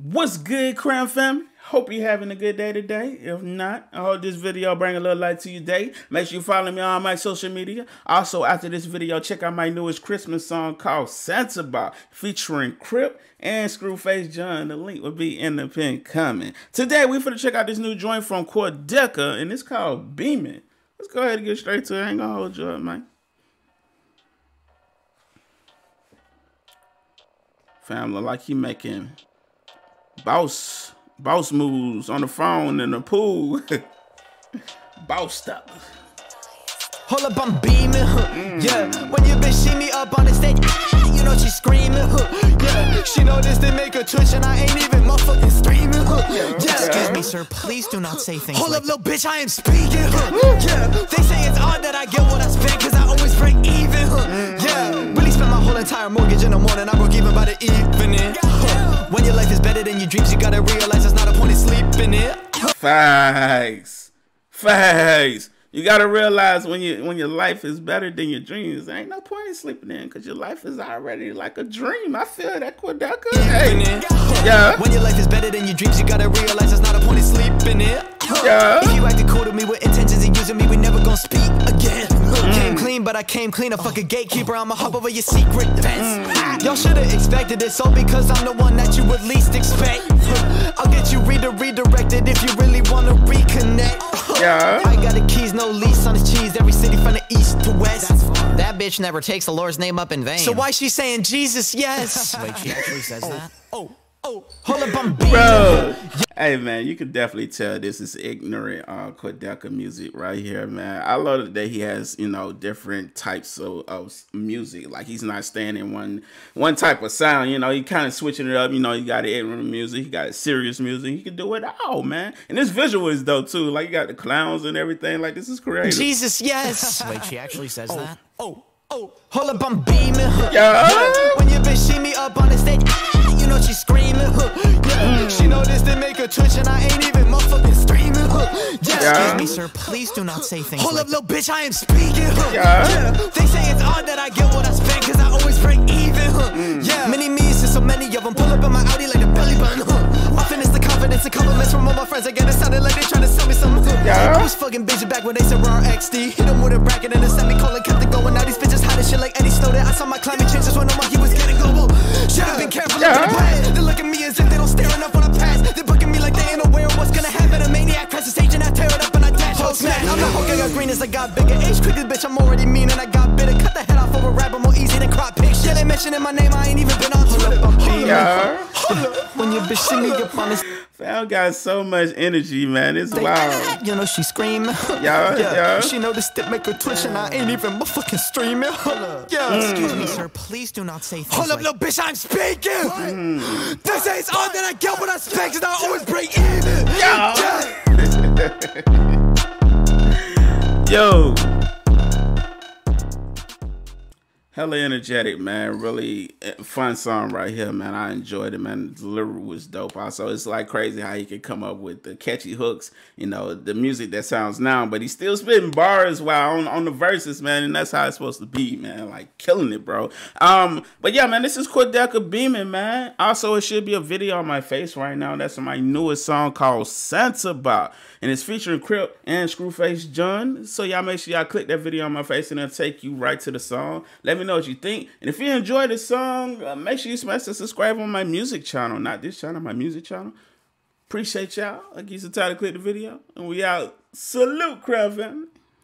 What's good, Crown family? Hope you're having a good day today. If not, I hope this video bring a little light to your day. Make sure you follow me on my social media. Also, after this video, check out my newest Christmas song called Santa Bar, featuring Crip and Screwface John. The link will be in the pin comment. Today, we're going to check out this new joint from Quadeca, and it's called Beamin'. Let's go ahead and get straight to it. I ain't gonna hold you up, man. Family, like he making boss boss moves on the phone in the pool. boss stuff. Hold up, I'm beaming, huh? Mm. Yeah, when you bitch see me up on the stage, you know she screaming, huh? Yeah, she know this to make her twitch and I ain't even motherfucking screaming, huh? Yeah, excuse me, sir, please do not say things Hold like up, little bitch, I am speaking, huh? Yeah, they say it's odd that I get what I spend cause I always break Facts. Facts. You gotta realize when you when your life is better than your dreams, there ain't no point in sleeping in because your life is already like a dream. I feel that Quadeca. Hey. Yeah. When your life is better than your dreams, you gotta realize there's not a point in sleeping it. Yeah. If you cool to me with intentions of using me, we never gonna speak. Came clean, but I came clean. A fucking gatekeeper. I'ma hop over your secret fence. Mm. Y'all should've expected this all because I'm the one that you would least expect. I'll get you re redirected if you really wanna reconnect. Yeah. I got the keys, no lease on his cheese. Every city from the east to west. That bitch never takes the Lord's name up in vain. So why she saying Jesus? Yes. Wait, she actually says oh. that. Oh. Hold up, Bro. Hey man, you can definitely tell this is ignorant uh Quadeca music right here, man. I love that he has, you know, different types of, of music. Like he's not staying in one one type of sound, you know, he kind of switching it up. You know, you got ignorant music, he got serious music, he can do it all, man. And this visual is dope too. Like you got the clowns and everything. Like this is creative. Jesus, yes. Wait, she actually says oh. that? Oh. Oh, hold up, I'm beaming. Huh? Yeah. And I ain't even motherfucking screaming. Huh? Yeah. yeah. Excuse me, sir. Please do not say things. Hold like up, little bitch, I am speaking. Huh? Yeah. yeah. They say it's odd that I get what I spend, cause I always break even. Huh? Mm. Yeah. Many me's and so many of them pull up in my Audi like a belly button. Huh? Often it's the confidence and compliments from all my friends. I get it sounded like they trying to sell me something. Huh? Yeah. I was fucking busy back when they said we're XD. Hit them with a bracket and a semicolon, kept it going. Now these bitches hiding shit like Eddie Snowden. I saw my climate change just when I'm he got green as I got bigger. Age quickly, bitch, I'm already mean and I got bitter. Cut the head off of a rapper more easy than crop pics. Yeah, they mentioning my name, I ain't even been on Twitter. Yeah. When you bitch see me up on this. Fam got so much energy, man. It's wild. You know she screaming. Yeah, yeah. yeah. She know the step make her twitch, and I ain't even fucking streaming. Yeah. Mm. Excuse me, sir. Please do not say things Hold up, like... little bitch. I'm speaking. Mm. They say it's odd that I get what I expect, cause I always break even. Yeah. Yo hella energetic, man. Really eh, fun song right here, man. I enjoyed it, man. The lyric was dope. Also, it's like crazy how he could come up with the catchy hooks, you know, the music that sounds now, but he's still spitting bars while on, on the verses, man. And that's how it's supposed to be, man. Like killing it, bro. Um, but yeah, man, this is Quadeca beaming, man. Also, it should be a video on my face right now. That's my newest song called Santa Bar. And it's featuring Crip and Screwface John. So y'all make sure y'all click that video on my face and it'll take you right to the song. Let me know what you think. And if you enjoyed the song, uh, make sure you smash the subscribe on my music channel. Not this channel, my music channel. Appreciate y'all. I you some time to click the video. And we out. Salute, family.